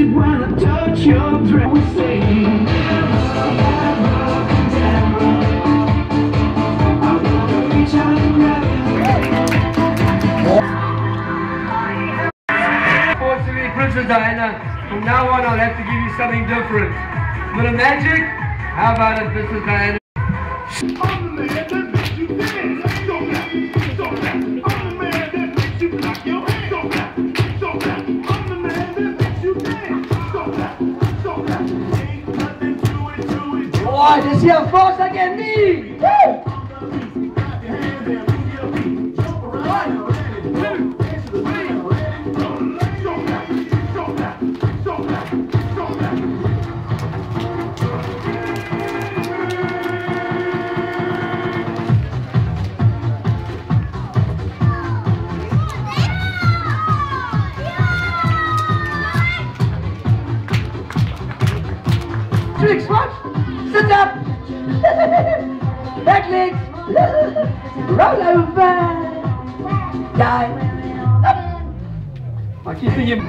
the magic when I touch your dress. We sing. I wanna reach out and grab you. Unfortunately, Princess Diana, from now on I'll have to give you something different. With a magic? How about it, Princess Diana? I'm the man that makes you dance. So clap, so clap. I'm the man that makes you clap your hands. So clap, Boy, this here fast I can be. Woo! So Sit up. Back legs. Roll over. Die. I keep thinking.